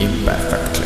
imperfect.